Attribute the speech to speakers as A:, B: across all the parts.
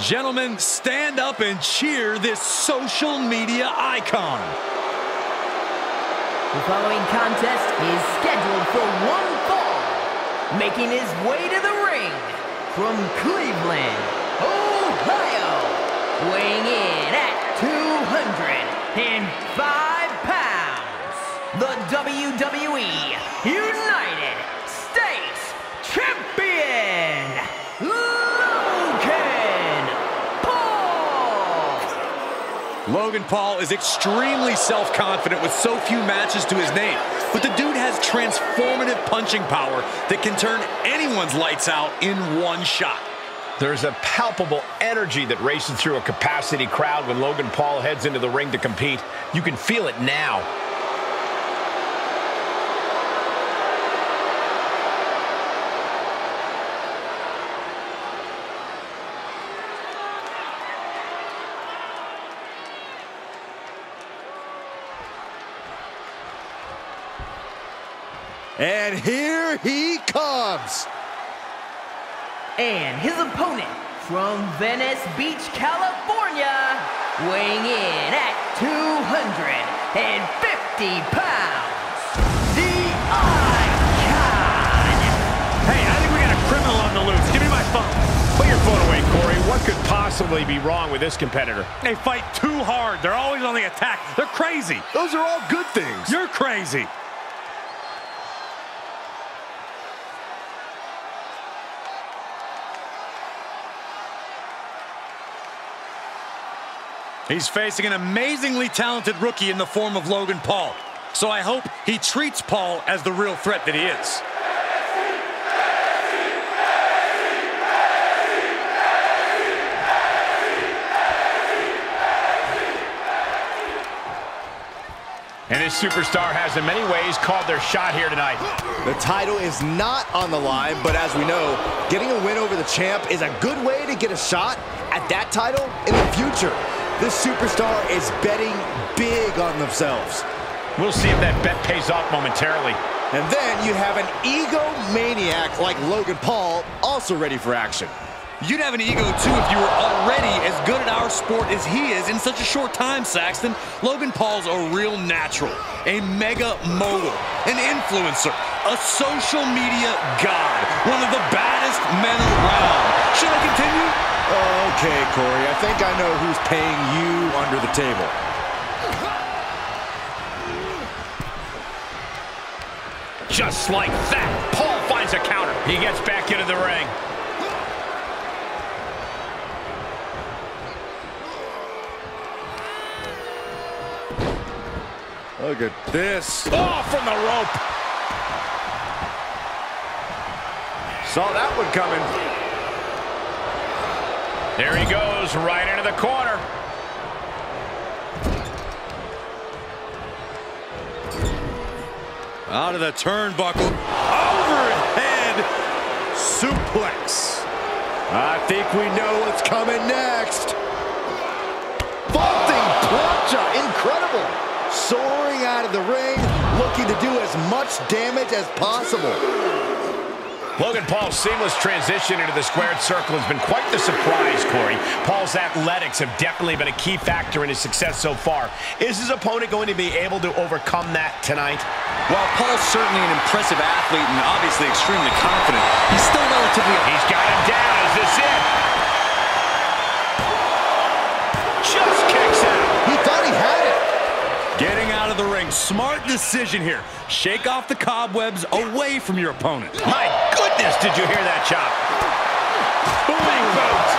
A: Gentlemen, stand up and cheer this social media icon.
B: The following contest is scheduled for one fall. Making his way to the ring from Cleveland, Ohio. Weighing in at 205 pounds. The WWE United Paul
A: is extremely self-confident with so few matches to his name. But the dude has transformative punching power that can turn anyone's lights out in one shot.
C: There's a palpable energy that races through a capacity crowd when Logan Paul heads into the ring to compete. You can feel it now.
D: And here he comes.
B: And his opponent from Venice Beach, California, weighing in at 250 pounds, the Icon.
E: Hey, I think we got a criminal on the loose. Give me my phone.
C: Put your phone away, Corey. What could possibly be wrong with this competitor?
E: They fight too hard. They're always on the attack. They're crazy.
D: Those are all good things.
E: You're crazy.
A: He's facing an amazingly talented rookie in the form of Logan Paul. So I hope he treats Paul as the real threat that he is.
C: And this superstar has in many ways called their shot here tonight.
D: The title is not on the line, but as we know, getting a win over the champ is a good way to get a shot at that title in the future. This superstar is betting big on themselves.
C: We'll see if that bet pays off momentarily.
D: And then you have an egomaniac like Logan Paul also ready for action.
A: You'd have an ego too if you were already as good at our sport as he is in such a short time, Saxton. Logan Paul's a real natural, a mega mogul, an influencer, a social media god, one of the baddest men around. Should I continue?
D: Oh, okay, Corey, I think I know who's paying you under the table.
C: Just like that, Paul finds a counter. He gets back into the ring.
D: Look at this.
C: Oh, from the rope.
D: Saw that one coming.
C: There he goes, right into the corner.
A: Out of the turnbuckle, overhead suplex.
D: I think we know what's coming next. Vaulting plancha, uh, incredible. Soaring out of the ring, looking to do as much damage as possible.
C: Logan Paul's seamless transition into the squared circle has been quite the surprise, Corey. Paul's athletics have definitely been a key factor in his success so far. Is his opponent going to be able to overcome that tonight?
A: While Paul's certainly an impressive athlete and obviously extremely confident, he's still relatively...
C: He's got him down. Is this it? Just kicks out.
D: He thought he had it.
A: Getting out of the ring. Smart decision here. Shake off the cobwebs away from your opponent.
C: My goodness, did you hear that chop? Big boot.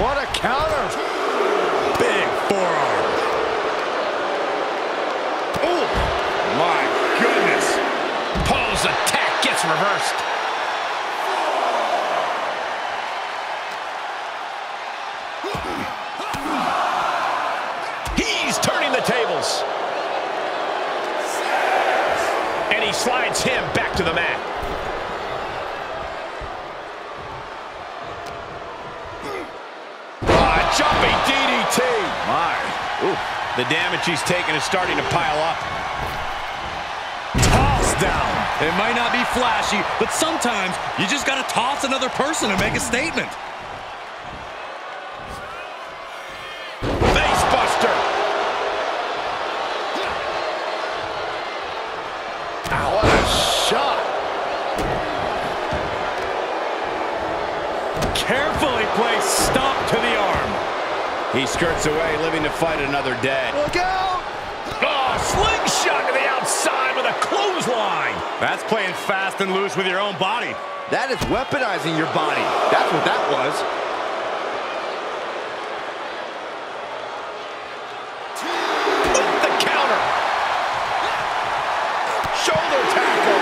D: What a counter.
A: Big forearm. Oh, my goodness.
C: Paul's attack gets reversed. The damage he's taken is starting to pile up.
A: Toss
E: down.
A: It might not be flashy, but sometimes you just got to toss another person to make a statement.
C: He skirts away, living to fight another day.
D: Look out.
C: Oh, slingshot to the outside with a clothesline.
E: That's playing fast and loose with your own body.
D: That is weaponizing your body. That's what that was.
C: Oop, the counter. Shoulder tackle.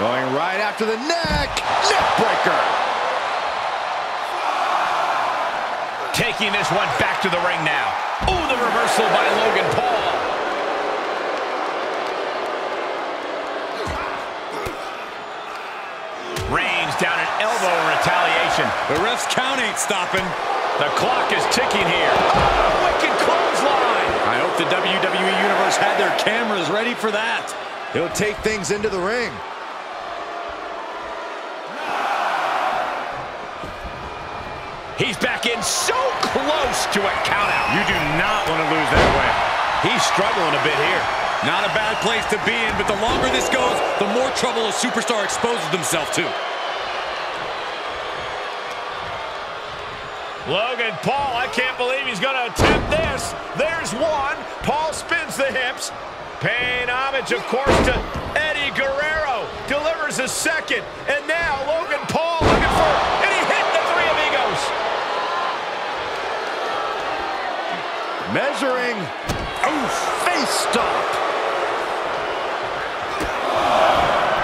D: Going right after the neck. Neck breaker.
C: Taking this one back to the ring now. Ooh, the reversal by Logan Paul. Reigns down an elbow retaliation.
A: The ref's count ain't stopping.
C: The clock is ticking here. Oh, wicked clothesline.
A: I hope the WWE Universe had their cameras ready for that.
D: He'll take things into the ring.
C: He's back in so close to a countout.
E: You do not want to lose that way.
C: He's struggling a bit here.
A: Not a bad place to be in, but the longer this goes, the more trouble a superstar exposes himself to.
C: Logan Paul, I can't believe he's going to attempt this. There's one. Paul spins the hips. Paying homage, of course, to Eddie Guerrero. Delivers a second. And now Logan Paul looking for, and he hit the Three Amigos.
D: Measuring. Oof. Face stomp.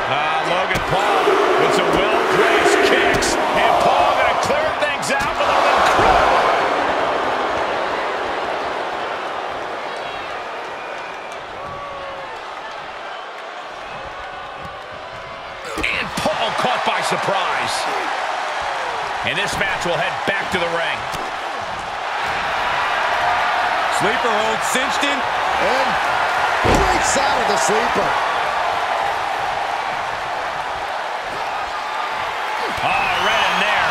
C: Ah, Logan Paul with some well-placed kicks. And Paul going to clear things out with an incredible. And Paul caught by surprise. And this match will head back to the ring.
A: Sleeper hold cinched in.
D: And breaks out of the sleeper.
C: Ah, right in there.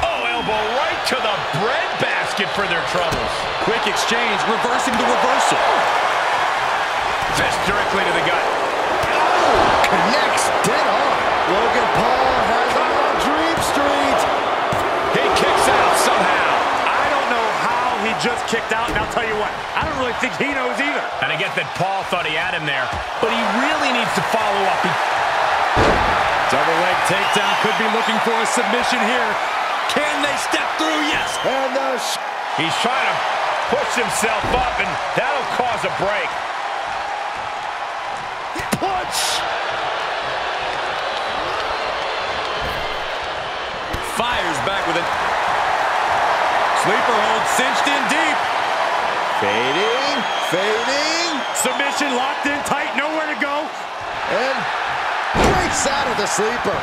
C: Oh, elbow right to the breadbasket for their troubles.
A: Quick exchange, reversing the reversal.
C: Fist directly to the gut.
D: Connects dead on. Logan Paul
E: just kicked out, and I'll tell you what, I don't really think he knows either.
C: And I get that Paul thought he had him there, but he really needs to follow up. He
A: Double leg takedown could be looking for a submission here. Can they step through? Yes.
D: And the sh
C: He's trying to push himself up, and that'll cause a break.
D: punch.
A: Fires back with it. Sleeper hold cinched in deep.
D: Fading. Fading.
E: Submission locked in tight, nowhere to go.
D: And breaks out of the sleeper.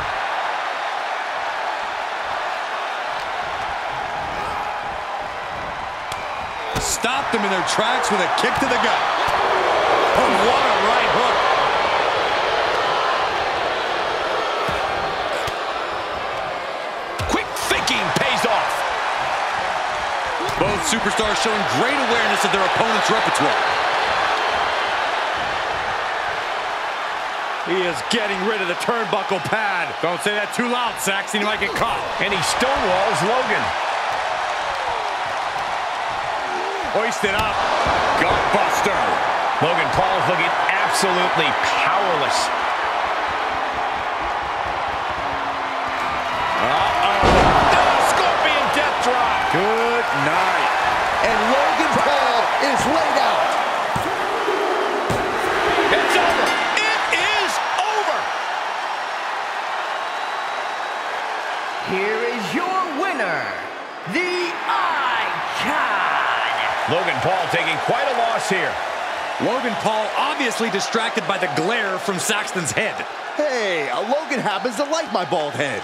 A: Stopped them in their tracks with a kick to the gut. Oh, what a right hook. Both superstars showing great awareness of their opponent's repertoire.
E: He is getting rid of the turnbuckle pad. Don't say that too loud, Saxton. You might get caught.
C: And he stonewalls Logan.
E: Hoisted up. Gutbuster.
C: Logan Paul is looking absolutely powerless. Uh-oh. Scorpion death drop.
D: Good night. And Logan Paul is laid out.
C: It's over. It is over.
B: Here is your winner, the Icon.
C: Logan Paul taking quite a loss here.
A: Logan Paul obviously distracted by the glare from Saxton's head.
D: Hey, uh, Logan happens to like my bald head.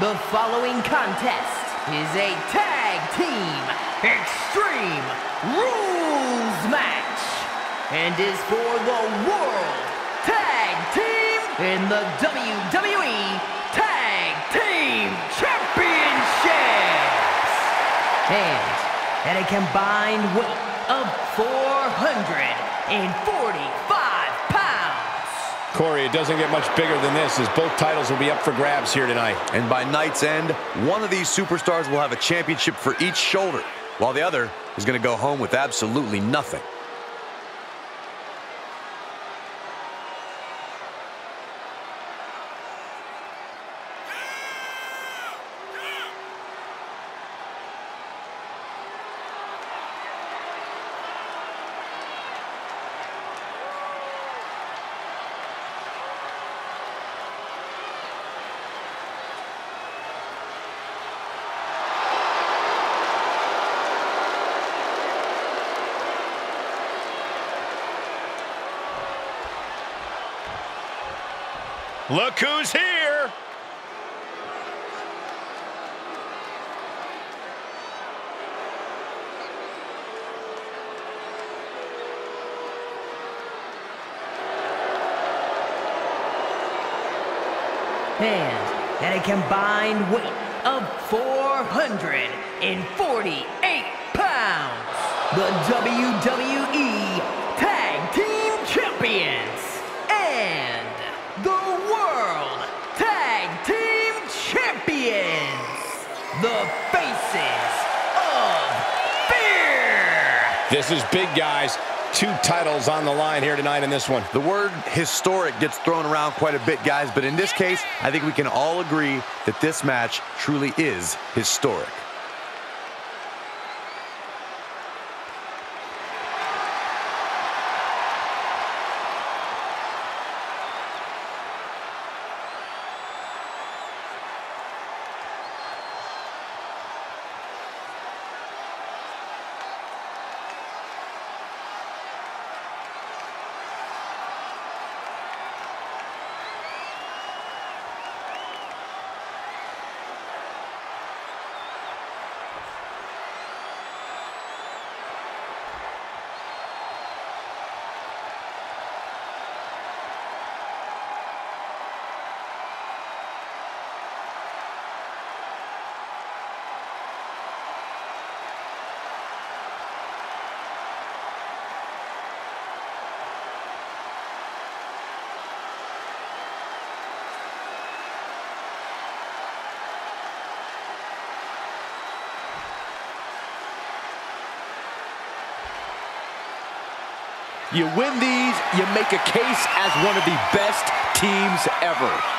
B: The following contest is a tag team extreme rules match and is for the World Tag Team in the WWE Tag Team Championships. And at a combined weight of 445
C: Corey, it doesn't get much bigger than this as both titles will be up for grabs here tonight.
A: And by night's end, one of these superstars will have a championship for each shoulder, while the other is going to go home with absolutely nothing.
C: Look who's here!
B: And at a combined weight of 448 pounds, the WWE
C: This is big, guys. Two titles on the line here tonight in this one.
A: The word historic gets thrown around quite a bit, guys, but in this case, I think we can all agree that this match truly is historic.
D: You win these, you make a case as one of the best teams ever.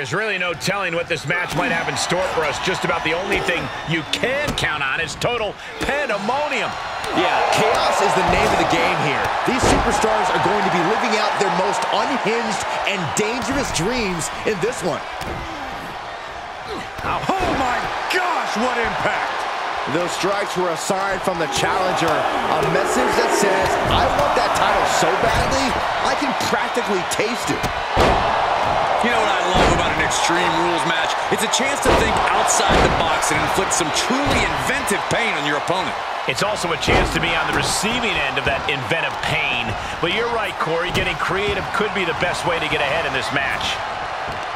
C: There's really no telling what this match might have in store for us. Just about the only thing you can count on is total pandemonium.
D: Yeah, chaos is the name of the game here. These superstars are going to be living out their most unhinged and dangerous dreams in this one.
E: Oh my gosh, what impact!
D: Those strikes were a sign from the challenger, a message that says, I want that title so badly, I can practically taste it.
A: You know what I love about an Extreme Rules match? It's a chance to think outside the box and inflict some truly inventive pain on your opponent.
C: It's also a chance to be on the receiving end of that inventive pain. But you're right, Corey. Getting creative could be the best way to get ahead in this match.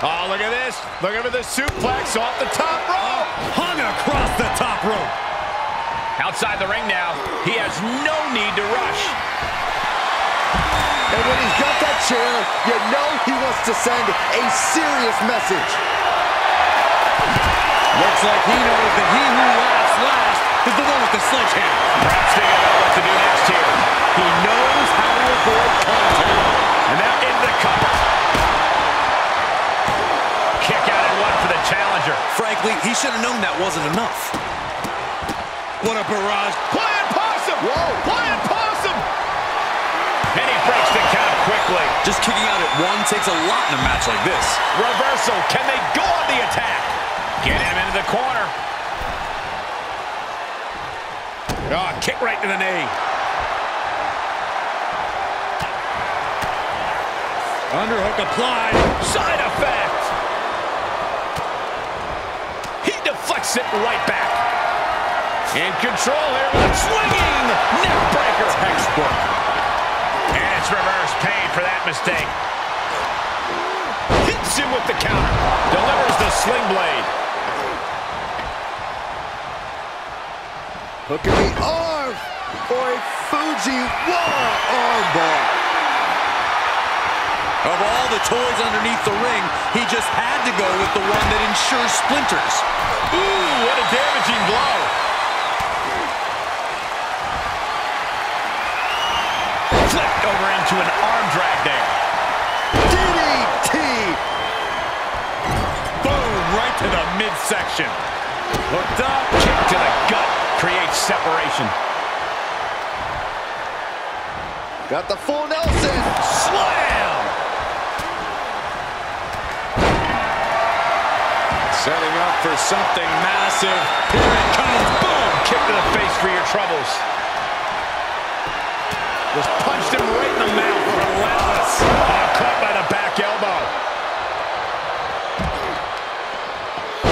C: Oh, look at this. Look at the suplex off the top rope.
E: Hung across the top rope.
C: Outside the ring now. He has no need to rush.
D: And when he's got that chair, you know he wants to send a serious message.
A: Looks like he knows that he who laughs last is the one with the sledgehammer.
C: Perhaps thinking about what to do next here.
A: He knows how to avoid contact.
C: And now into the cover. Kick out at one for the challenger.
A: Frankly, he should have known that wasn't enough. What a barrage.
C: Flying possum!
D: Whoa!
C: Flying possum! Breaks the count quickly.
A: Just kicking out at one takes a lot in a match like this.
C: Reversal. Can they go on the attack? Get him into the corner. Oh, kick right to the knee.
A: Underhook applied.
C: Side effect. He deflects it right back. In control here with swinging neck breaker.
E: Textbook.
C: And it's reverse pain for that mistake. Hits him with the counter. Delivers the sling blade.
D: Hook in the arm for a Fujiwara armbar.
A: Of all the toys underneath the ring, he just had to go with the one that ensures splinters.
C: Ooh, what a damaging blow. Into an arm drag there.
D: DDT.
E: Boom, right to the midsection.
C: Hooked up, kick to the gut, creates separation.
D: Got the full Nelson.
C: Slam!
E: Setting up for something massive.
C: Here it comes, boom! Kick to the face for your troubles. Just punched him right in the mouth. Relentless. Oh, caught by the back elbow.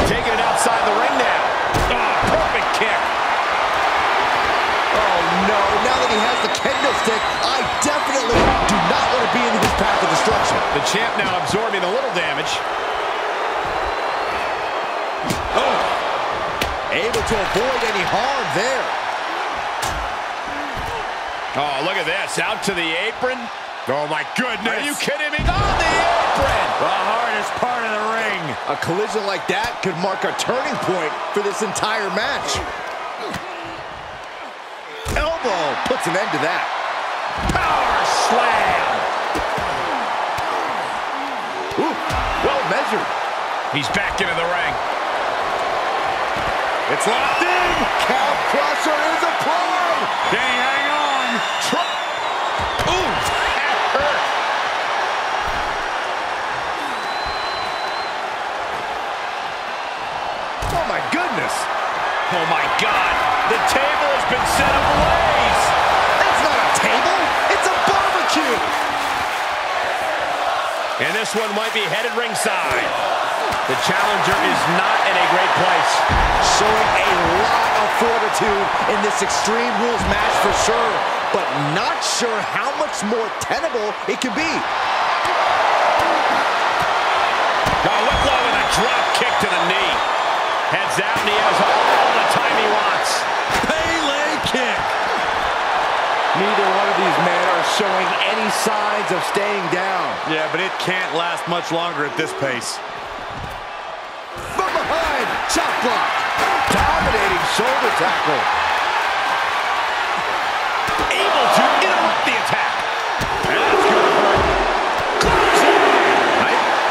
C: Taking it outside the ring now. Oh, perfect kick.
D: Oh no, now that he has the stick, I definitely do not want to be in his path of destruction.
C: The champ now absorbing a little damage.
D: Oh, able to avoid any harm there.
C: Oh, look at this. Out to the apron.
E: Oh, my goodness.
C: Are you kidding me? On the apron.
E: The hardest part of the ring.
D: A collision like that could mark a turning point for this entire match. Elbow puts an end to that.
C: Power slam.
D: Ooh, well measured.
C: He's back into the ring.
E: It's locked in.
D: Calf crusher is applied.
E: Can he hang on?
C: Ooh, that hurt.
D: Oh my goodness.
C: Oh my God. The table has been set ablaze.
D: A table. It's a barbecue.
C: And this one might be headed ringside. The challenger is not in a great place.
D: Showing a lot of fortitude in this Extreme Rules match for sure, but not sure how much more tenable it can be.
C: Oh, look low with a drop kick to the knee. Heads out and he has all the time he wants.
D: Neither one of these men are showing any signs of staying down.
E: Yeah, but it can't last much longer at this pace.
D: From behind, chop block. Dominating shoulder tackle.
C: Able to interrupt the attack. That's going to hurt.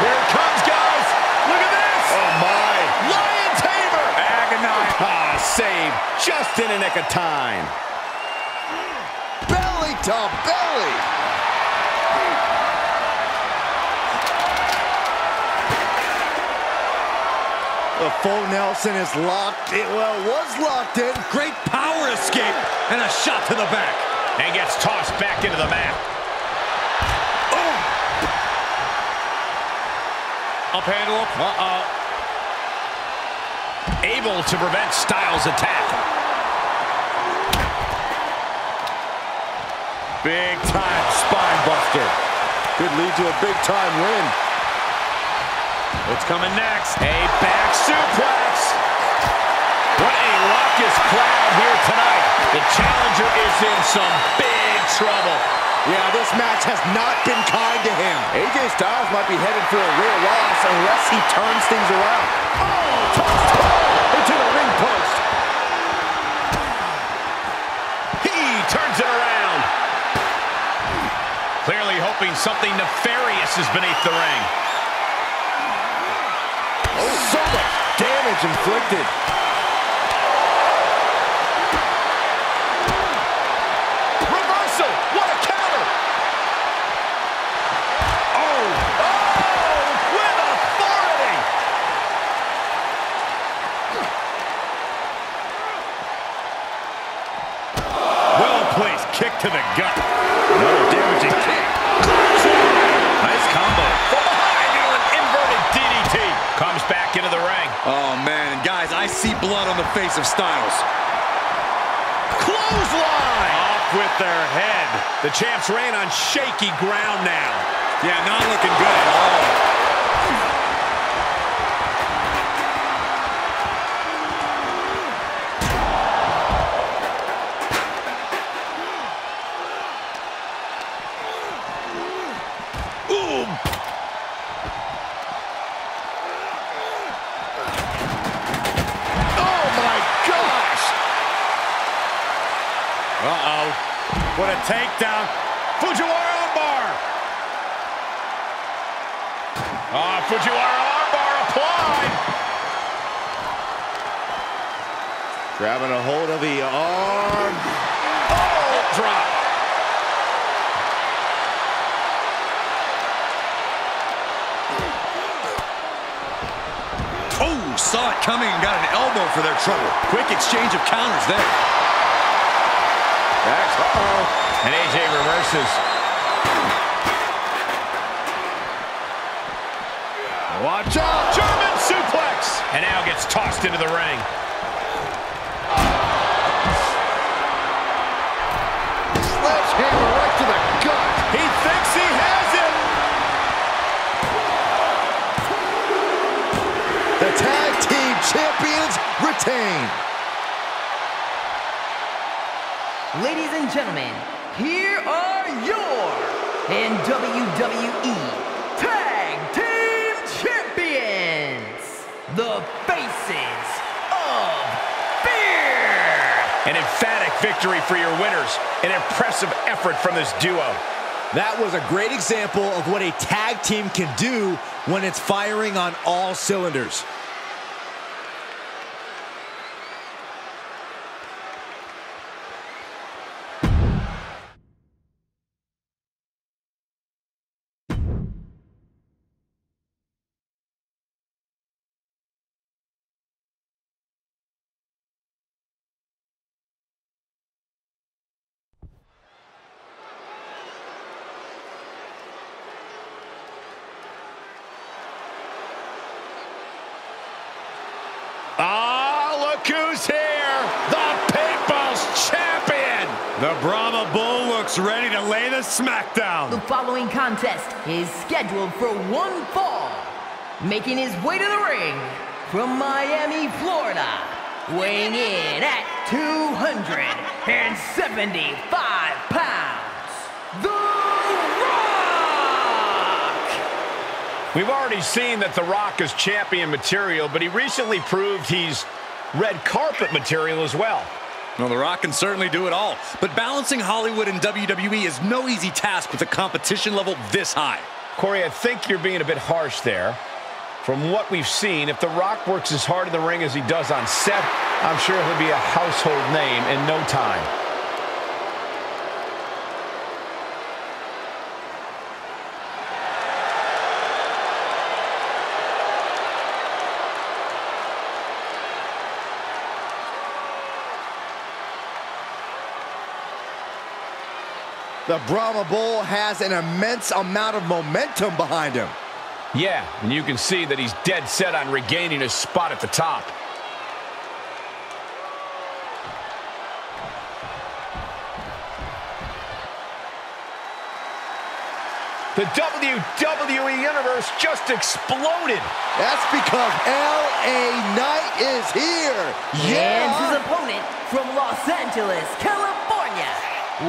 C: Here it comes, guys. Look at this.
D: Oh my.
C: Lion Tamer.
E: Agonize.
C: Ah, save just in a nick of time.
D: Belly to belly. The full Nelson is locked. It well was locked in.
A: Great power escape and a shot to the back.
C: And gets tossed back into the mat.
E: Up handle. Uh-oh.
C: Able to prevent Styles' attack.
E: Big time spine buster. Could lead to a big time win. What's coming next?
C: A back suplex. What a raucous crowd here tonight. The challenger is in some big trouble.
D: Yeah, this match has not been kind to him. AJ Styles might be headed for a real loss unless he turns things around. Oh, tossed hard into the ring post.
C: He turns it around. Clearly hoping something nefarious is beneath the ring.
D: Oh, so much damage inflicted.
C: Reversal. What a counter. Oh. Oh, with authority.
A: Oh, man. And guys, I see blood on the face of Styles. Clothesline!
C: Off with their head. The champ's ran on shaky ground now.
A: Yeah, not looking good at all.
C: Oh what a takedown. Fujiwara armbar. Ah, Fujiwara armbar applied.
D: Grabbing a hold of the arm.
C: Oh, drop.
A: Oh, saw it coming and got an elbow for their trouble. Quick exchange of counters there.
C: Next. And AJ reverses.
D: Watch out!
C: German suplex! And now gets tossed into the ring.
D: Sledgehammer right to the gut.
C: He thinks he has it.
D: The tag team champions retain.
B: Ladies and gentlemen, here are your NWWE Tag Team Champions, the Faces of Fear.
C: An emphatic victory for your winners. An impressive effort from this duo.
D: That was a great example of what a tag team can do when it's firing on all cylinders.
A: The Brahma Bull looks ready to lay the smackdown.
B: The following contest is scheduled for one fall. Making his way to the ring from Miami, Florida, weighing in at 275 pounds, The Rock!
C: We've already seen that The Rock is champion material, but he recently proved he's red carpet material as well.
A: Well, The Rock can certainly do it all, but balancing Hollywood and WWE is no easy task with a competition level this high.
C: Corey, I think you're being a bit harsh there. From what we've seen, if The Rock works as hard in the ring as he does on set, I'm sure he'll be a household name in no time.
D: The Brahma Bull has an immense amount of momentum behind him.
C: Yeah, and you can see that he's dead set on regaining his spot at the top. The WWE Universe just exploded.
D: That's because LA Knight is here.
B: Yeah. And his opponent from Los Angeles, California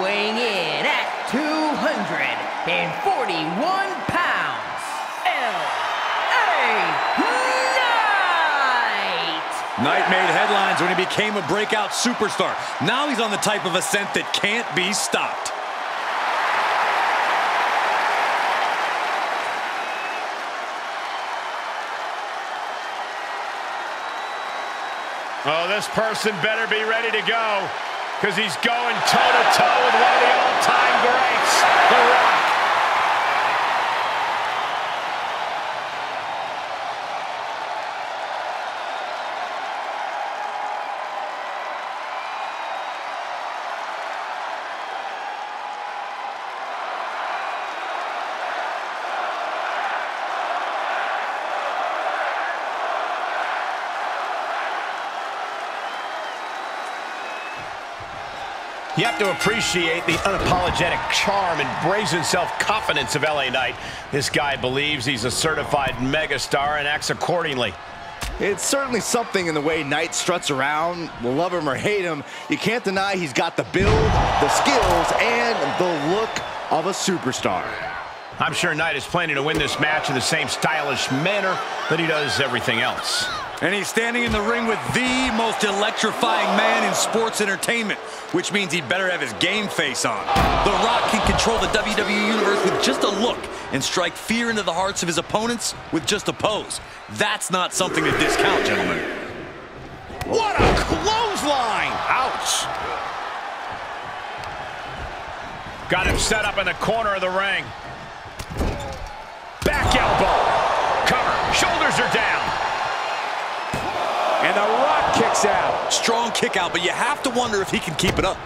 B: weighing in at 241 pounds, L.A. Knight!
A: Knight made headlines when he became a breakout superstar. Now he's on the type of ascent that can't be stopped.
C: Oh, this person better be ready to go because he's going toe-to-toe -to -toe with one of the all-time greats, The Rock. You have to appreciate the unapologetic charm and brazen self-confidence of LA Knight. This guy believes he's a certified megastar and acts accordingly.
D: It's certainly something in the way Knight struts around. Love him or hate him, you can't deny he's got the build, the skills, and the look of a superstar.
C: I'm sure Knight is planning to win this match in the same stylish manner that he does everything else.
A: And he's standing in the ring with the most electrifying man in sports entertainment, which means he'd better have his game face on. The Rock can control the WWE Universe with just a look and strike fear into the hearts of his opponents with just a pose. That's not something to discount, gentlemen.
C: What a clothesline! Ouch! Got him set up in the corner of the ring. Back elbow. Cover. Shoulders are down.
E: And The Rock kicks out.
A: Strong kick out, but you have to wonder if he can keep it up.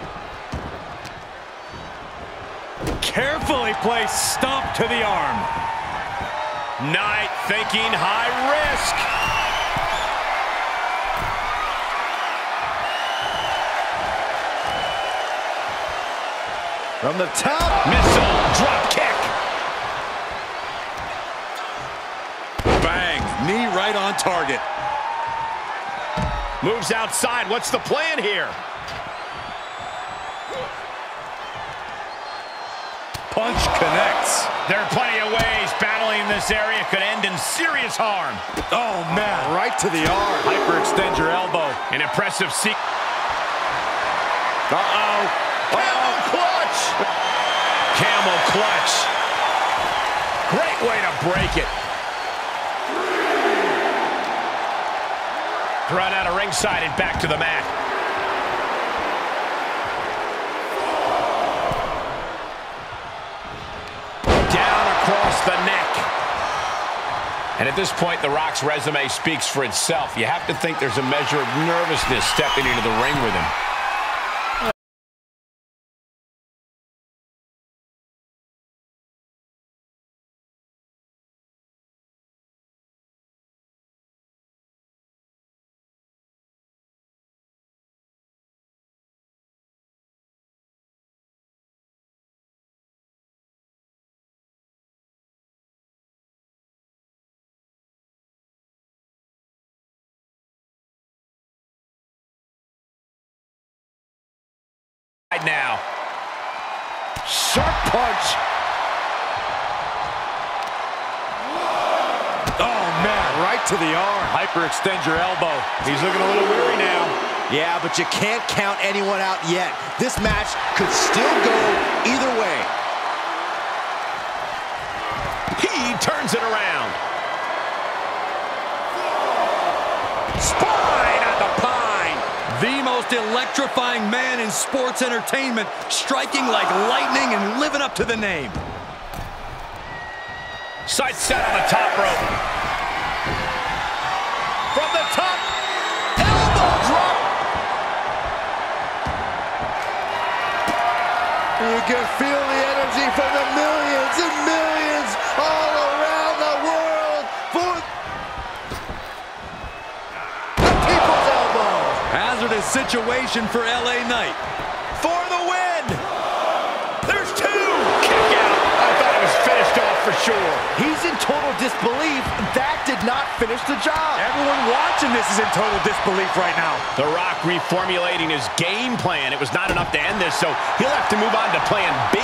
E: Carefully placed stomp to the arm.
C: Knight thinking high risk.
D: From the top,
C: Missile. Drop kick.
A: Bang. Knee right on target.
C: Moves outside. What's the plan here?
A: Punch connects.
C: There are plenty of ways battling in this area could end in serious harm.
A: Oh, man.
D: right to the arm.
E: Hyperextend your elbow.
C: An impressive seek.
E: Uh-oh.
C: Camel clutch. Camel clutch. Great way to break it. Thrown out of ringside and back to the mat. Down across the neck. And at this point, The Rock's resume speaks for itself. You have to think there's a measure of nervousness stepping into the ring with him. Now.
E: Sharp punch. Oh, man. Right to the arm. Hyperextend your elbow. He's looking a little weary now.
D: Yeah, but you can't count anyone out yet. This match could still go either way.
C: He turns it around.
A: Spine on the pine. The most electrifying man in sports entertainment, striking like lightning and living up to the name.
C: Sight set on the top rope. From the top. Elbow drop.
D: You can feel the energy from the millions and millions all around the world for the people's elbow.
A: Hazardous situation for LA Knight.
C: For the win. There's two. Kick out. I thought it was finished off for sure.
D: He's in total disbelief. That did not finish the job.
E: Everyone watching this is in total disbelief right now.
C: The Rock reformulating his game plan. It was not enough to end this, so he'll have to move on to plan B.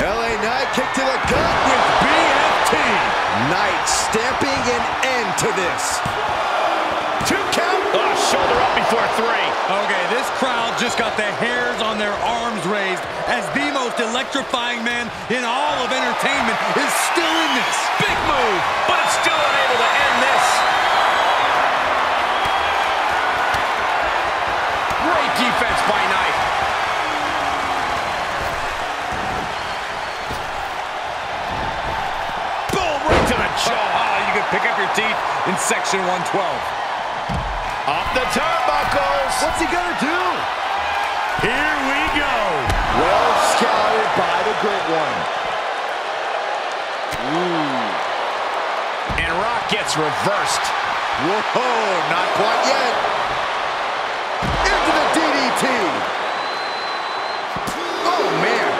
D: LA Knight kicked to the gut with BFT. Knight stamping an end to this.
C: Two count. Oh, shoulder up before three.
A: Okay, this crowd just got the hairs on their arms raised as the most electrifying man in all of entertainment is still in this.
C: Big move, but it's still unable to end this. Great defense by Knight.
A: Your teeth in section 112.
C: Up the turnbuckles.
D: What's he gonna do?
E: Here we go.
D: Well scouted by the Great One. Ooh.
C: And Rock gets reversed.
D: Whoa, not quite yet. Into the DDT. Oh, man.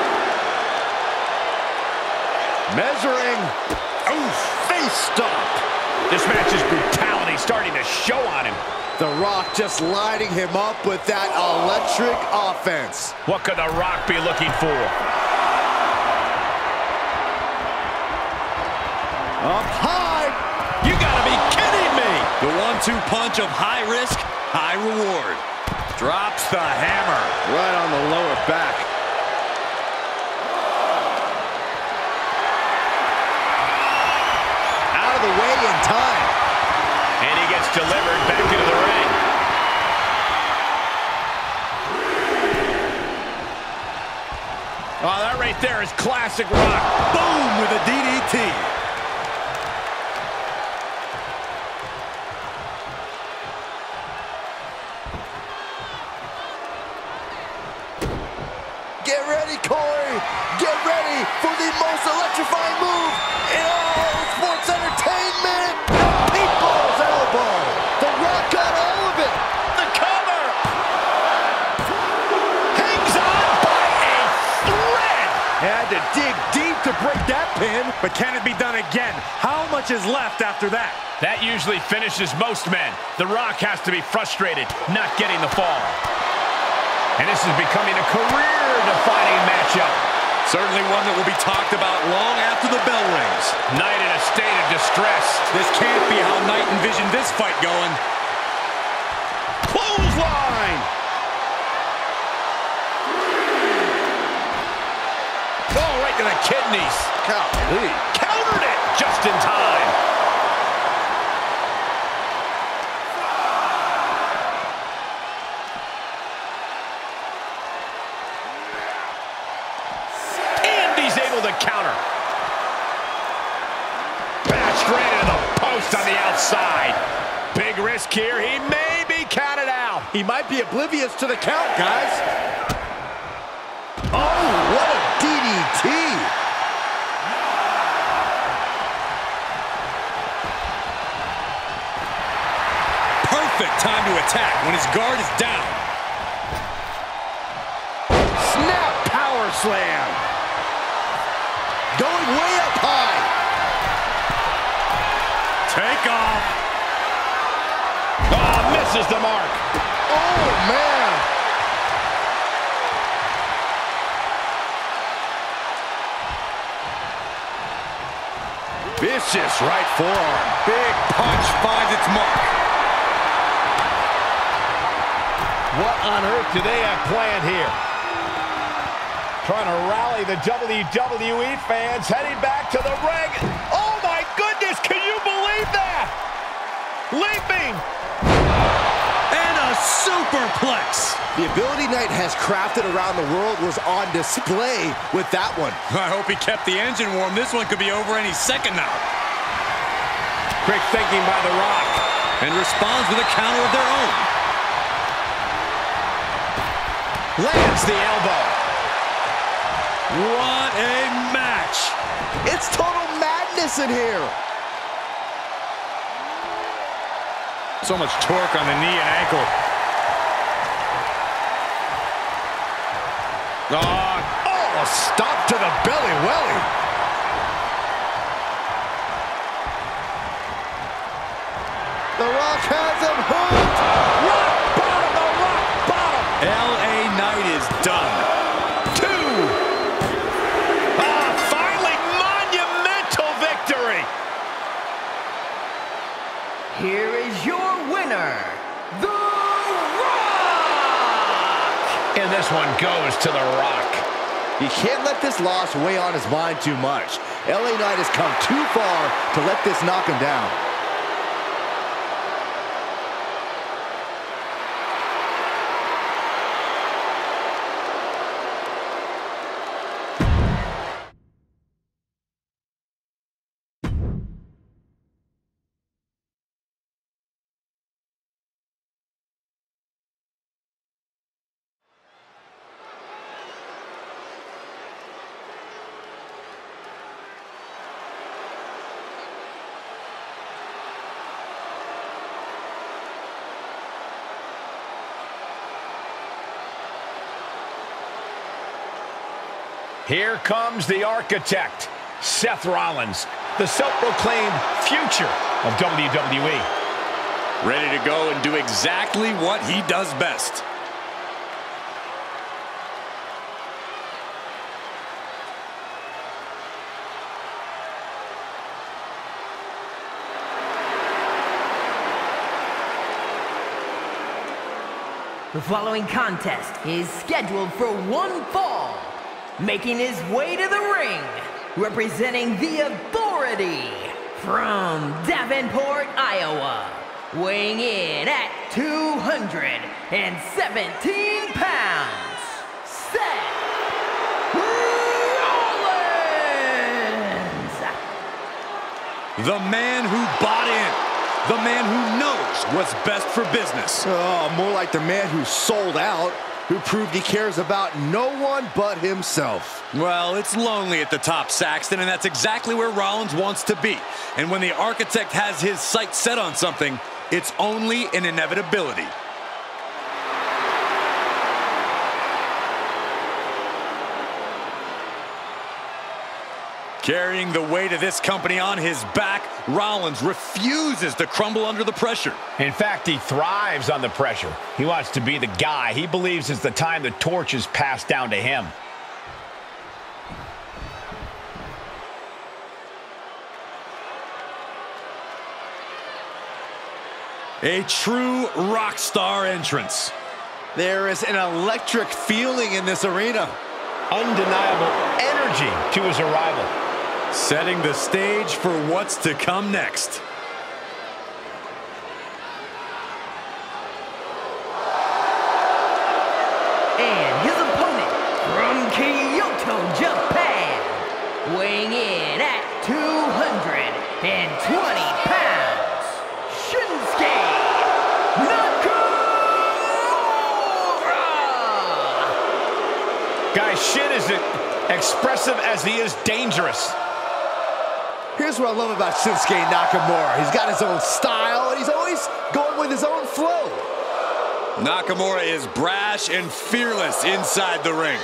D: Measuring.
C: Oof, face stop. This match's brutality starting to show on him.
D: The Rock just lighting him up with that electric offense.
C: What could The Rock be looking for?
D: Up high.
C: You gotta be kidding me!
A: The one-two punch of high risk, high reward. Drops the hammer.
D: Right on the lower back. Out of the way time.
C: And he gets delivered back into the ring. Oh, that right there is classic Rock.
A: Boom with a DDT.
E: Left after that?
C: That usually finishes most men. The Rock has to be frustrated, not getting the fall. And this is becoming a career-defining matchup.
A: Certainly one that will be talked about long after the bell rings.
C: Knight in a state of distress.
A: This can't be how Knight envisioned this fight going.
C: Clothesline! Oh, right to the kidneys.
D: Golly.
C: Countered it just in time. And he's able to counter. Bash straight into the post on the outside. Big risk here. He may be counted out.
D: He might be oblivious to the count, guys. Oh, what a DDT.
A: Perfect time to attack when his guard is down.
D: Snap power slam. Going way up high.
A: Take off.
C: Oh, misses the mark.
D: Oh, man. Vicious right forearm.
A: Big punch finds its mark.
C: What on earth do they have planned here? Trying to rally the WWE fans heading back to the ring. Oh my goodness, can you believe that? Leaping.
A: And a superplex.
D: The ability Knight has crafted around the world was on display with that one.
A: I hope he kept the engine warm. This one could be over any second now.
C: Quick thinking by The Rock.
A: And responds with a counter of their own.
C: Lands the elbow.
A: What a match.
D: It's total madness in here.
A: So much torque on the knee and ankle.
D: Oh, oh, a stop to the belly welly. The Rock has him hooked.
C: Rock bottom, the rock bottom.
A: L.A. Knight is done.
C: Two. Ah, finally monumental victory.
B: Here is your winner, The Rock!
C: And this one goes to The Rock.
D: You can't let this loss weigh on his mind too much. LA Knight has come too far to let this knock him down.
C: Here comes the architect, Seth Rollins, the self-proclaimed future of WWE.
A: Ready to go and do exactly what he does best.
B: The following contest is scheduled for one fall. Making his way to the ring, representing the Authority from Davenport, Iowa, weighing in at 217 pounds, Seth Rollins!
A: The man who bought in. The man who knows what's best for business.
D: Oh, more like the man who sold out, who proved he cares about no one but himself.
A: Well, it's lonely at the top, Saxton, and that's exactly where Rollins wants to be. And when the architect has his sights set on something, it's only an inevitability. Carrying the weight of this company on his back, Rollins refuses to crumble under the pressure.
C: In fact, he thrives on the pressure. He wants to be the guy. He believes it's the time the torch is passed down to him.
A: A true rock star entrance.
D: There is an electric feeling in this arena.
C: Undeniable energy to his arrival.
A: Setting the stage for what's to come next.
B: And his opponent from Kyoto, Japan, weighing in at 220 pounds, Shinsuke Nakamura!
C: Guy, Shin is expressive as he is dangerous.
D: Here's what I love about Shinsuke Nakamura. He's got his own style, and he's always going with his own flow.
A: Nakamura is brash and fearless inside the ring.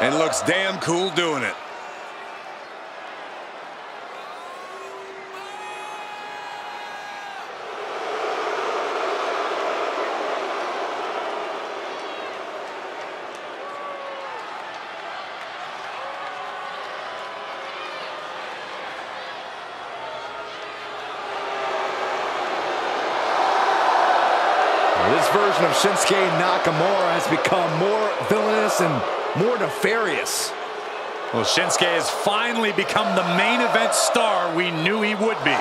A: And looks damn cool doing it.
D: This version of Shinsuke Nakamura has become more villainous and more nefarious.
A: Well, Shinsuke has finally become the main event star we knew he would be.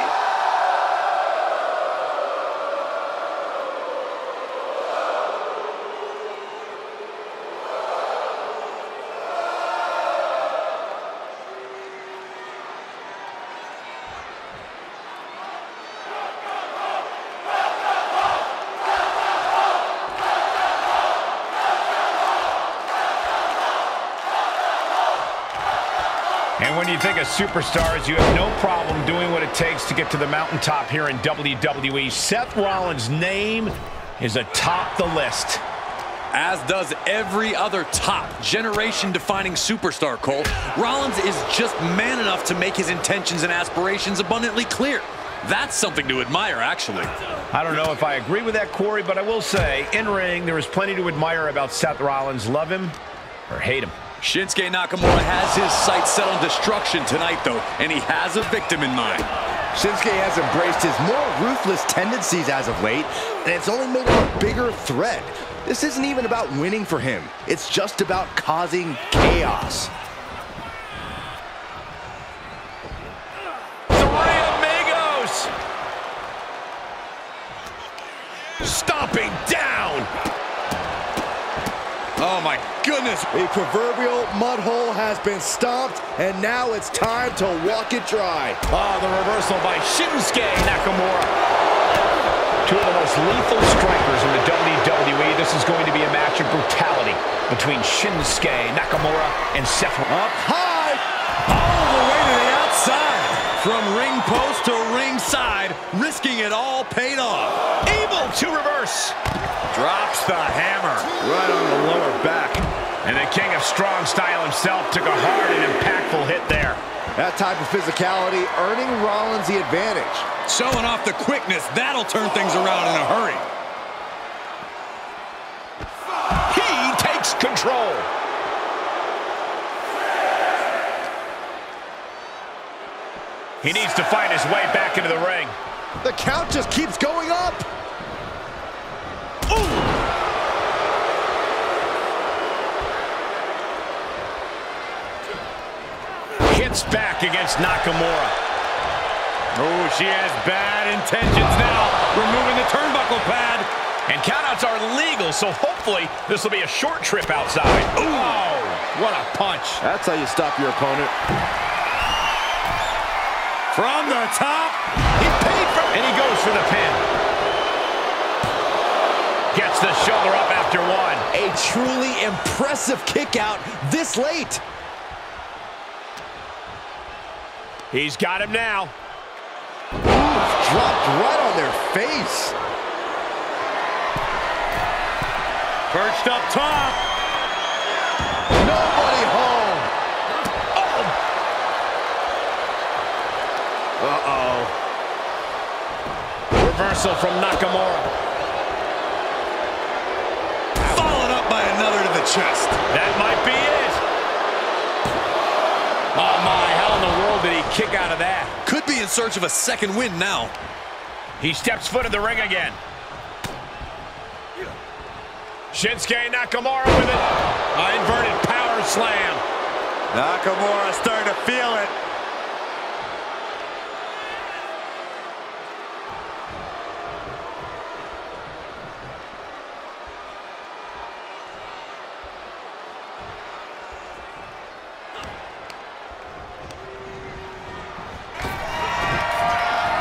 C: You think of superstars, you have no problem doing what it takes to get to the mountaintop here in WWE. Seth Rollins' name is atop the list.
A: As does every other top generation-defining superstar, Cole. Rollins is just man enough to make his intentions and aspirations abundantly clear. That's something to admire, actually.
C: I don't know if I agree with that, Corey, but I will say, in ring, there is plenty to admire about Seth Rollins. Love him or hate him.
A: Shinsuke Nakamura has his sights set on destruction tonight, though, and he has a victim in mind.
D: Shinsuke has embraced his more ruthless tendencies as of late, and it's only made a bigger threat. This isn't even about winning for him. It's just about causing chaos. A proverbial mud hole has been stomped, and now it's time to walk it dry.
C: Oh, the reversal by Shinsuke Nakamura. Two of the most lethal strikers in the WWE. This is going to be a match of brutality between Shinsuke Nakamura and Seth
A: Up high, all the way to the outside. From ring post to ringside, risking it all paid off.
C: Able to reverse.
A: Drops the hammer.
D: Right on the lower back.
C: And the king of strong style himself took a hard and impactful hit there.
D: That type of physicality earning Rollins the advantage.
A: Showing off the quickness, that'll turn things around in a hurry.
C: He takes control. He needs to find his way back into the ring.
D: The count just keeps going up.
C: Hits back against Nakamura.
E: Oh, she has bad intentions now. Removing the turnbuckle pad.
C: And countouts are legal, so hopefully this will be a short trip outside.
E: Ooh, oh, what a punch.
D: That's how you stop your opponent.
E: From the top.
C: He paid for And he goes for the pin. Gets the shoulder up after one.
D: A truly impressive kick out this late.
C: He's got him now.
D: Ooh, dropped right on their face.
E: Perched up top.
D: Nobody home. Oh. Uh-oh.
C: Reversal from Nakamura.
A: Followed up by another to the chest.
C: That might be it. Oh, my. How in the world did he kick out of that?
A: Could be in search of a second win now.
C: He steps foot in the ring again. Shinsuke Nakamura with it. Uh, inverted power slam.
E: Nakamura starting to feel it.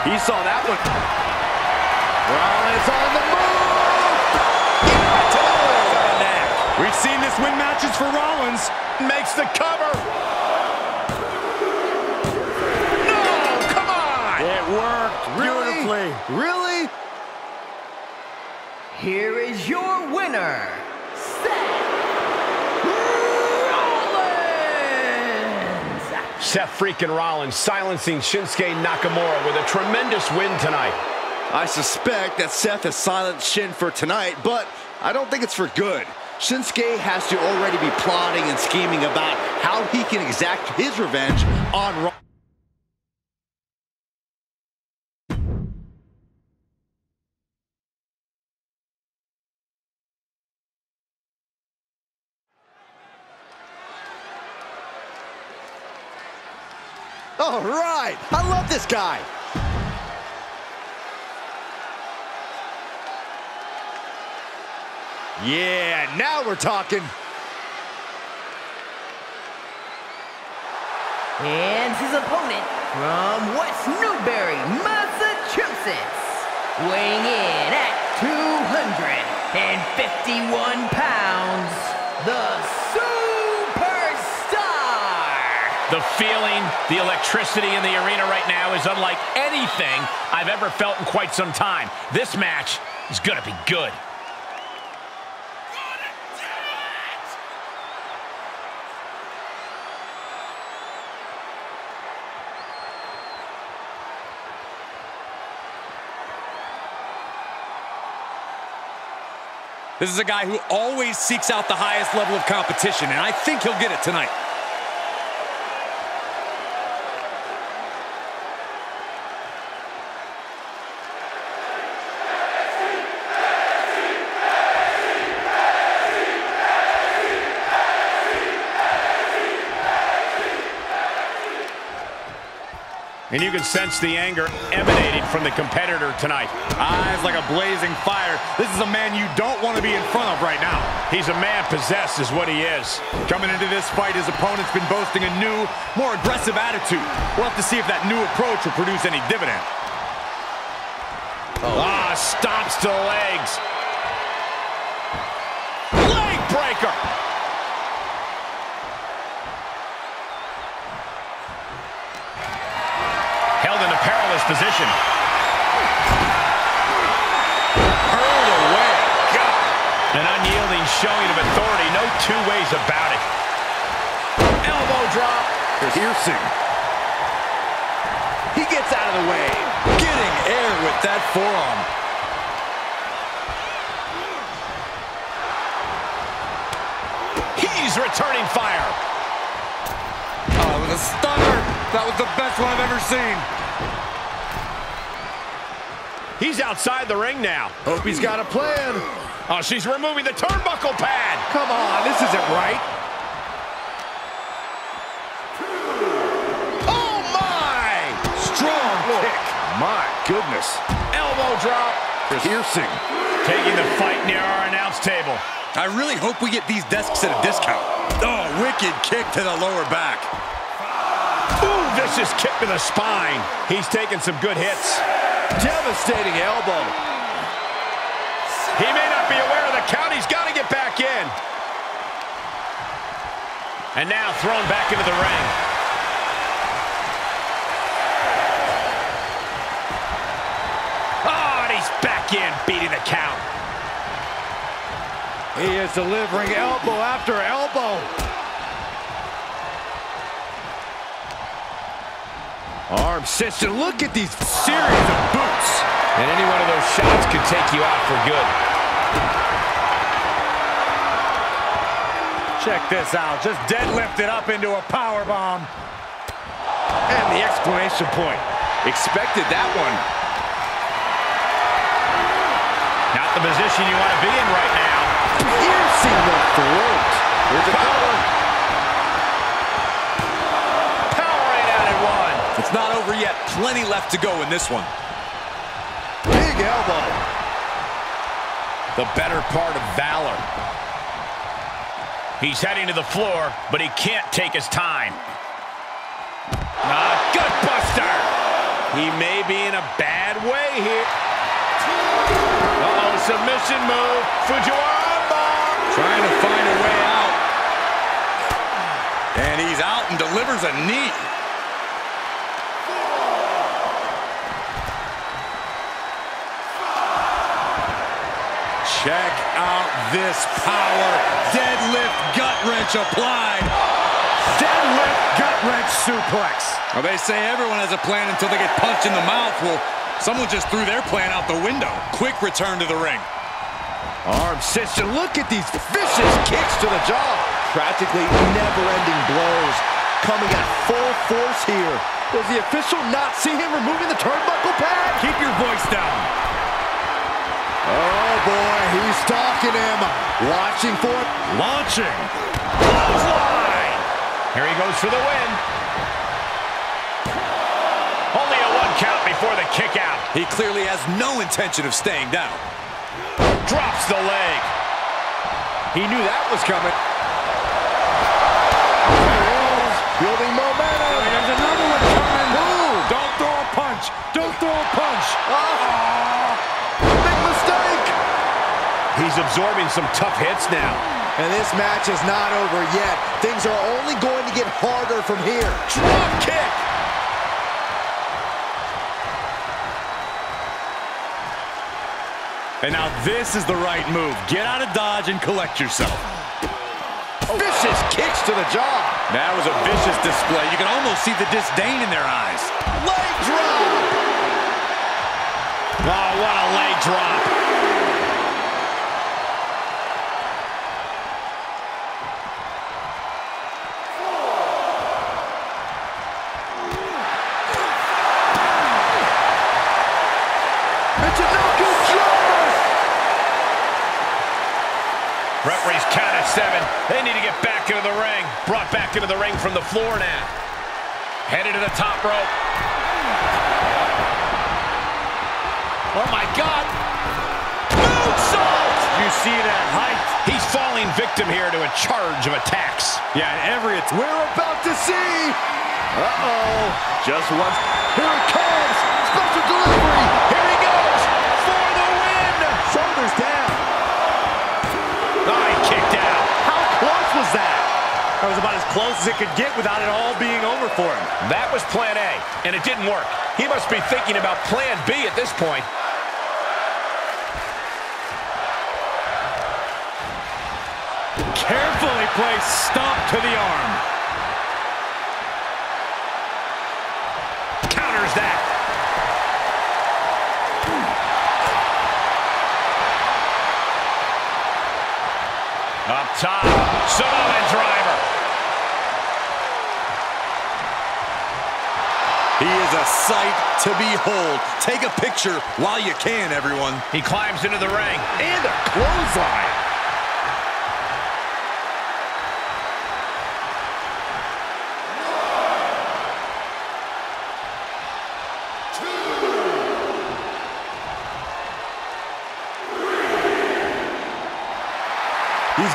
E: He saw that one. Rollins on the move. We've seen this win matches for Rollins.
C: Makes the cover. No, come on.
E: It worked beautifully.
D: Really?
B: Here is your winner, Seth Rollins!
C: Seth freaking Rollins silencing Shinsuke Nakamura with a tremendous win tonight.
D: I suspect that Seth has silenced Shin for tonight, but I don't think it's for good. Shinsuke has to already be plotting and scheming about how he can exact his revenge on Rollins. All right, I love this guy. Yeah, now we're talking.
B: And his opponent from West Newbury, Massachusetts, weighing in at 251 pounds, the
C: feeling, the electricity in the arena right now is unlike anything I've ever felt in quite some time. This match is going to be good.
A: This is a guy who always seeks out the highest level of competition, and I think he'll get it tonight.
C: And you can sense the anger emanating from the competitor tonight.
E: Eyes like a blazing fire. This is a man you don't want to be in front of right now.
C: He's a man possessed is what he is.
E: Coming into this fight, his opponent's been boasting a new, more aggressive attitude. We'll have to see if that new approach will produce any dividend.
C: Ah, stomps to the legs. Position. Hurled away. God. An unyielding showing of authority. No two ways about it. Elbow drop.
E: Piercing.
D: He gets out of the way.
A: Getting air with that forearm.
C: He's returning fire.
A: Oh, it was a stunner. That was the best one I've ever seen.
C: He's outside the ring now.
D: Hope he's got a plan.
C: Oh, she's removing the turnbuckle pad.
D: Come on, this isn't right.
C: Oh, my!
E: Strong kick. My goodness.
C: Elbow drop.
E: Piercing.
C: Taking the fight near our announce table.
A: I really hope we get these desks at a discount. Oh, wicked kick to the lower back.
C: Ooh, vicious kick to the spine. He's taking some good hits.
D: Devastating elbow.
C: He may not be aware of the count. He's got to get back in. And now thrown back into the ring. Oh, and he's back in, beating the count.
E: He is delivering elbow after elbow. Arm system. Look at these series of boots.
C: And any one of those shots could take you out for good.
E: Check this out. Just deadlifted up into a power bomb. And the exclamation point. Expected that one.
C: Not the position you want to be in right now.
D: Piercing the throat. Here's a cover.
A: Over yet. Plenty left to go in this one.
D: Big elbow.
C: The better part of valor. He's heading to the floor, but he can't take his time. Ah, gutbuster! He may be in a bad way here. Uh-oh, submission move. Fujiwara armbar.
A: Trying to find a way out. And he's out and delivers a knee. Check out this power. Deadlift gut wrench applied.
E: Deadlift gut wrench suplex.
A: Well, they say everyone has a plan until they get punched in the mouth. Well, someone just threw their plan out the window. Quick return to the ring.
D: Arm system. Look at these vicious kicks to the jaw. Practically never-ending blows. Coming at full force here. Does the official not see him removing the turnbuckle pad?
E: Keep your voice down.
D: Oh, boy. He's stalking him. Watching for it.
E: Launching.
C: Clothesline. Here he goes for the win. Only a one count before the kick out.
A: He clearly has no intention of staying down.
C: Drops the leg.
D: He knew that was coming. There he is. Building momentum.
E: There's another one coming.
D: Ooh.
E: Don't throw a punch. Don't throw a punch.
D: Ah.
C: He's absorbing some tough hits now.
D: And this match is not over yet. Things are only going to get harder from here.
C: Drop kick.
A: And now this is the right move. Get out of dodge and collect yourself.
D: Vicious kicks to the jaw.
A: That was a vicious display. You can almost see the disdain in their eyes.
D: Leg drop.
C: Oh, what a leg drop. Seven. They need to get back into the ring. Brought back into the ring from the floor now. Headed to the top rope. Oh, my God. Moonsault!
E: You see that height?
C: He's falling victim here to a charge of attacks.
E: Yeah, and every it's
D: We're about to see. Uh-oh. Just once. Here it comes. Special delivery.
E: That? That was about as close as it could get without it all being over for him.
C: That was plan A, and it didn't work. He must be thinking about plan B at this point.
E: Carefully placed stomp to the arm.
C: Counters that. Up top, Samoan driver.
A: He is a sight to behold. Take a picture while you can, everyone.
C: He climbs into the ring.
E: And a clothesline.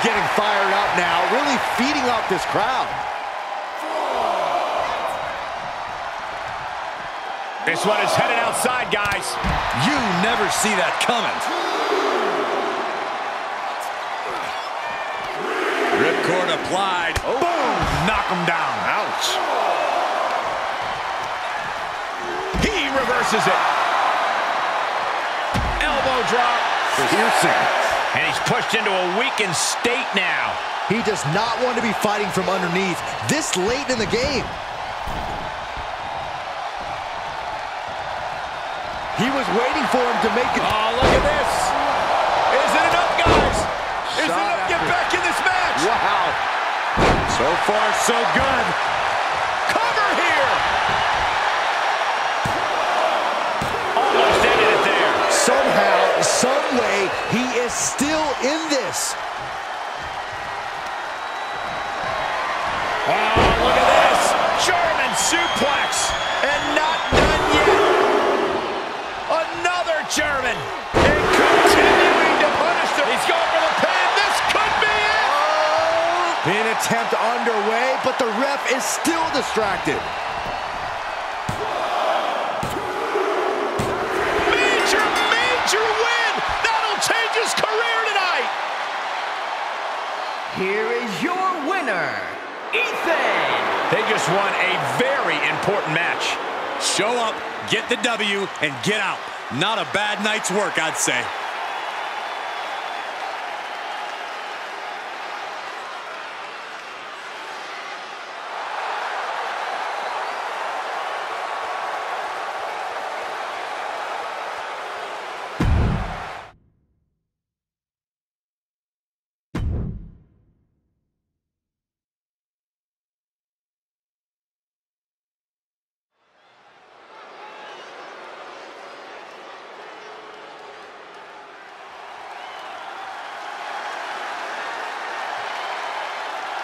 D: Getting fired up now, really feeding off this crowd.
C: This one is headed outside, guys.
A: You never see that coming. Ripcord applied. Oh, boom! Knock him down.
E: Ouch.
C: He reverses it. Elbow drop.
E: Piercing.
C: And he's pushed into a weakened state now.
D: He does not want to be fighting from underneath this late in the game. He was waiting for him to make it.
C: Oh, look at this. Is it enough, guys? Is it enough to get back in this match?
E: Wow. So far, so good.
C: Cover here. Almost ended it there.
D: Somehow, some way, he is still in this.
C: Oh, look at this. German suplex. And not done yet. Another German. And continuing to punish them. He's going for the pin. This could be it. Oh.
D: Pin attempt underway, but the ref is still distracted.
B: Here is your winner, Ethan.
C: They just won a very important match.
A: Show up, get the W, and get out. Not a bad night's work, I'd say.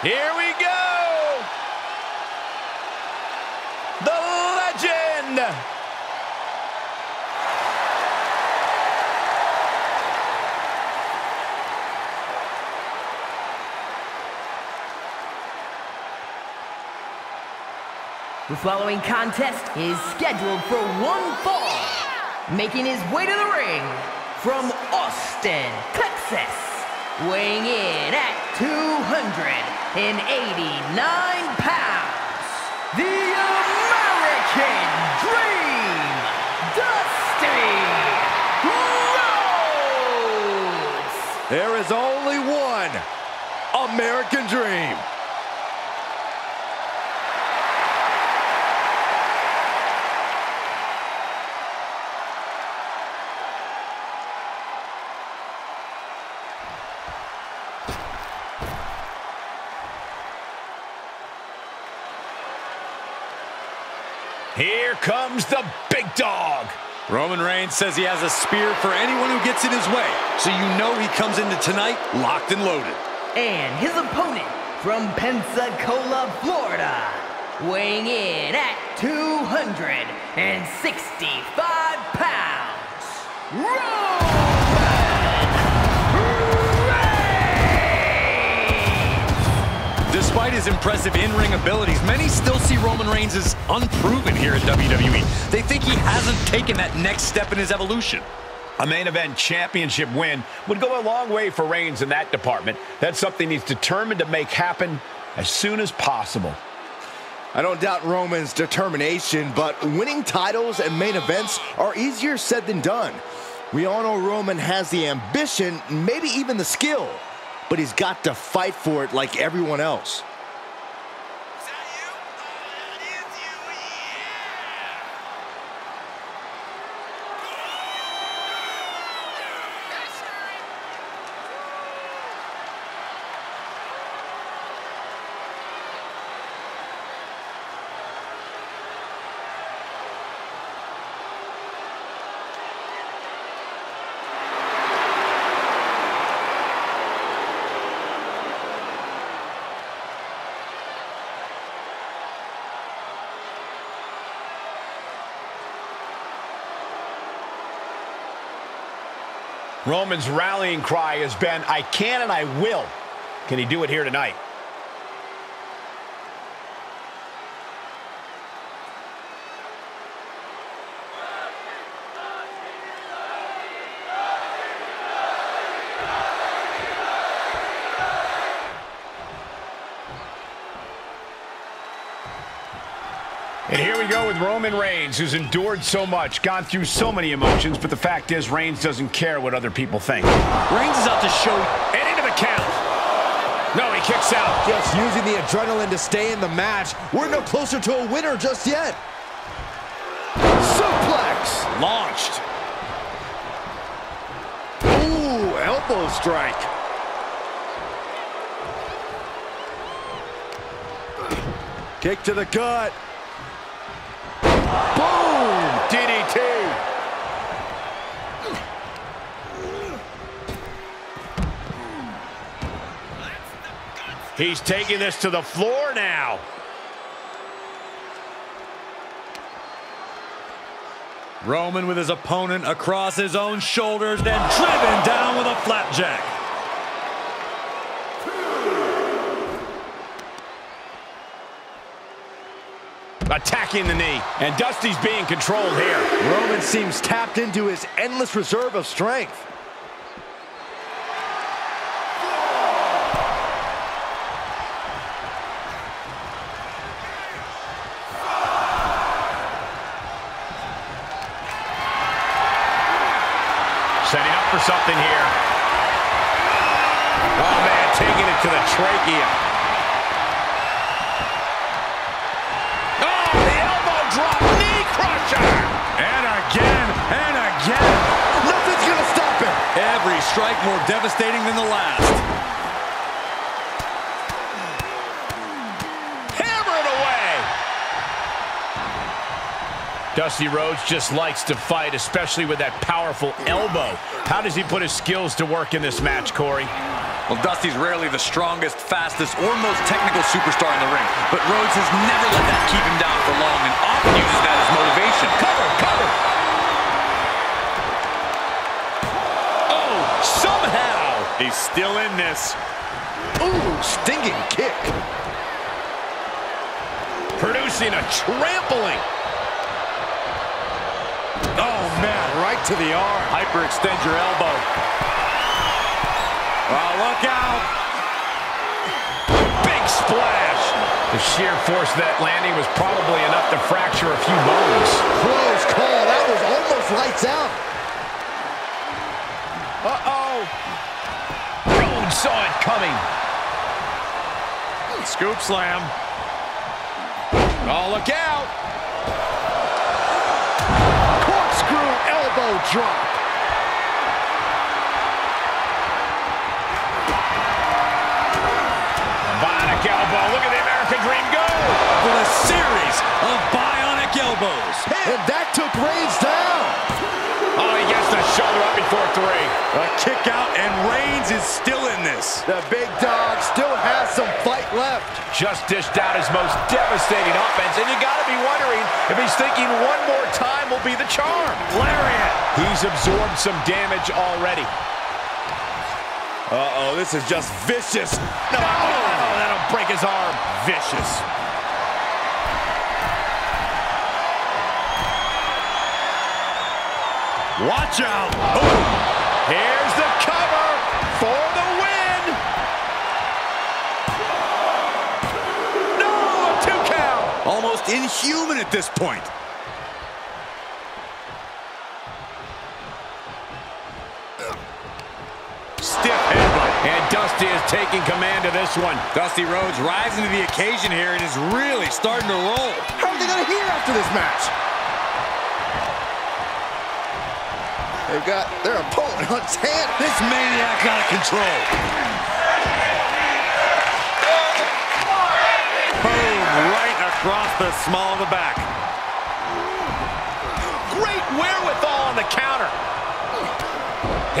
C: Here we go. The legend.
B: The following contest is scheduled for one fall. Making his way to the ring from Austin, Texas. Weighing in at 289 pounds. The American Dream. Dusty Rhodes.
D: There is only one American Dream.
C: Here comes the big dog.
A: Roman Reigns says he has a spear for anyone who gets in his way. So you know he comes into tonight locked and loaded.
B: And his opponent from Pensacola, Florida. Weighing in at 265 pounds. Roman
A: Despite his impressive in-ring abilities, many still see Roman Reigns as unproven here in WWE. They think he hasn't taken that next step in his evolution.
C: A main event championship win would go a long way for Reigns in that department. That's something he's determined to make happen as soon as possible.
D: I don't doubt Roman's determination, but winning titles and main events are easier said than done. We all know Roman has the ambition, maybe even the skill. but he's got to fight for it like everyone else.
C: Roman's rallying cry has been, I can and I will. Can he do it here tonight? And here we with Roman Reigns, who's endured so much, gone through so many emotions, but the fact is Reigns doesn't care what other people think.
A: Reigns is out to show...
C: And into the count. No, he kicks out.
D: Just using the adrenaline to stay in the match. We're no closer to a winner just yet. Suplex.
A: Launched.
E: Ooh, elbow strike.
D: Kick to the gut.
C: Boom! DDT. He's taking this to the floor now.
A: Roman with his opponent across his own shoulders, then driven down with a flapjack.
C: Attacking the knee. And Dusty's being controlled here.
D: Roman seems tapped into his endless reserve of strength.
C: Dusty Rhodes just likes to fight, especially with that powerful elbow. How does he put his skills to work in this match, Corey?
A: Well, Dusty's rarely the strongest, fastest, or most technical superstar in the ring, but Rhodes has never let that keep him down for long and often uses that as motivation. Cover, cover! Oh, somehow!
E: He's still in this.
D: Ooh, stinging kick.
C: Producing a trampling.
E: Right to the arm.
A: Hyperextend your elbow. Oh, look out!
C: Big splash. The sheer force of that landing was probably enough to fracture a few bones.
D: Close call. That was almost lights out.
C: Uh-oh. Rhodes saw it coming.
A: Scoop slam.
C: Oh, look out.
D: Elbow drop.
C: Bionic elbow. Look at the American Dream go.
A: With a series of bionic elbows.
D: And that took Reigns down.
C: Shoulder up before three.
A: A kick out, and Reigns is still in this.
D: The big dog still has some fight left.
C: Just dished out his most devastating offense, and you got to be wondering if he's thinking one more time will be the charm.
A: Lariat.
C: He's absorbed some damage already.
E: Uh-oh, this is just vicious.
C: No, oh, that'll break his arm.
E: Vicious.
A: Watch out.
C: Here's the cover for the win. No, a two count.
A: Almost inhuman at this point.
C: Stiff headbutt. And Dusty has taking command of this one.
A: Dusty Rhodes rising to the occasion here and is really starting to roll.
D: How are they going to hear after this match? They've got their opponent on hand.
A: This maniac out of control.
E: Boom, right across the small of the back.
C: Great wherewithal on the counter.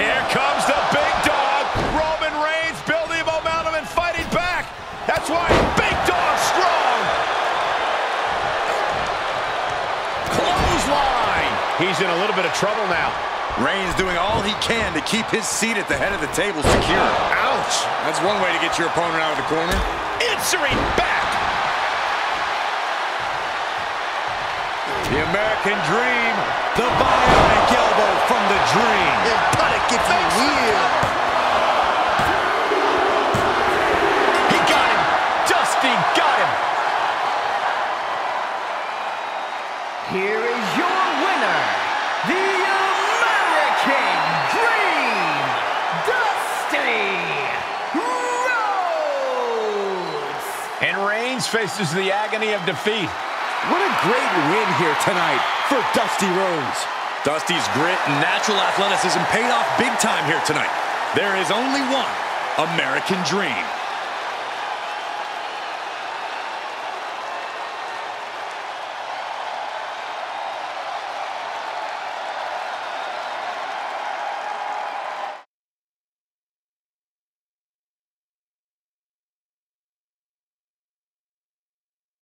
C: Here comes the big dog. Roman Reigns building momentum and fighting back. That's why Big Dog strong. Clothesline. He's in a little bit of trouble now.
A: Reigns doing all he can to keep his seat at the head of the table secure. Ouch! That's one way to get your opponent out of the corner.
C: Answering back.
A: The American Dream. The bionic elbow from the Dream.
D: Impunic, if you will.
C: He faces the agony of defeat.
E: What a great win here tonight for Dusty Rhodes.
A: Dusty's grit and natural athleticism paid off big time here tonight. There is only one American Dream.